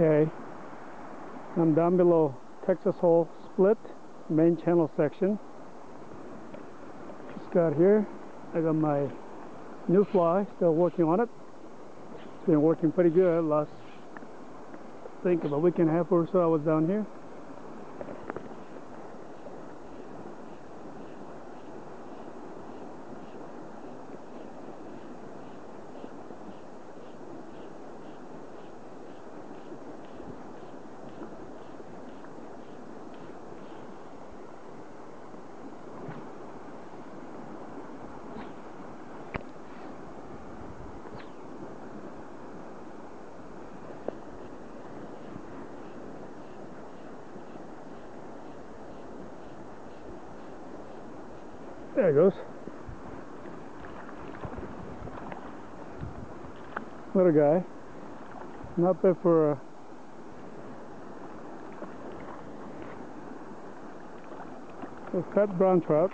Okay, I'm down below Texas Hole Split, main channel section. Just got here. I got my new fly, still working on it. It's been working pretty good last, I think about a week and a half or so I was down here. There it goes. Little guy. Not bad for a a fat brown trout.